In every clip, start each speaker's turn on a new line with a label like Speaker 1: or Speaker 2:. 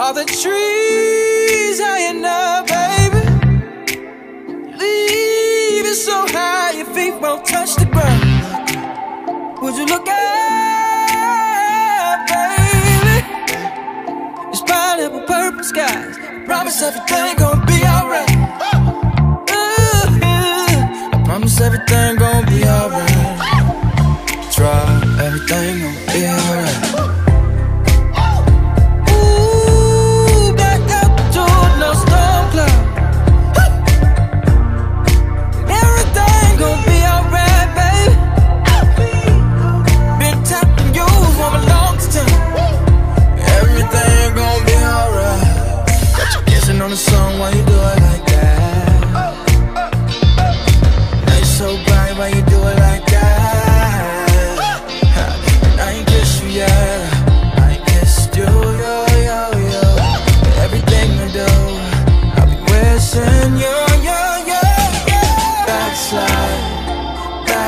Speaker 1: Are the trees high enough, baby? Leave it so high your feet won't touch the ground. Would you look up, baby? It's pineapple purple skies. I promise everything gonna be alright. I promise everything gonna be alright. Try everything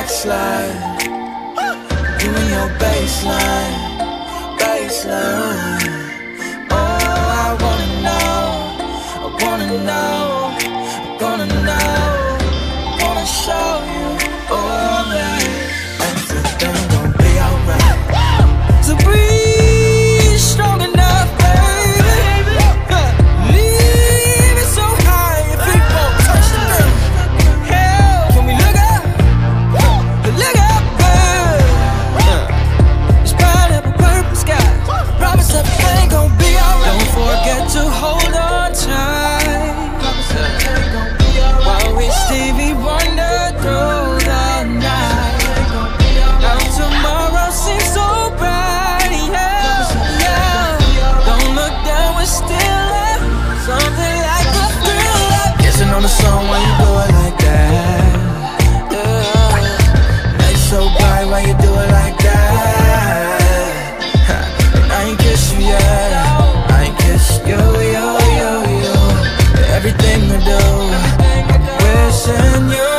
Speaker 1: backslide. And your baseline, baseline. On the song while you do it like that. Yeah. Night so bright while you do it like that. And I ain't kissed you yet. I ain't kissed you, yo, yo, yo. Everything I do, wishing you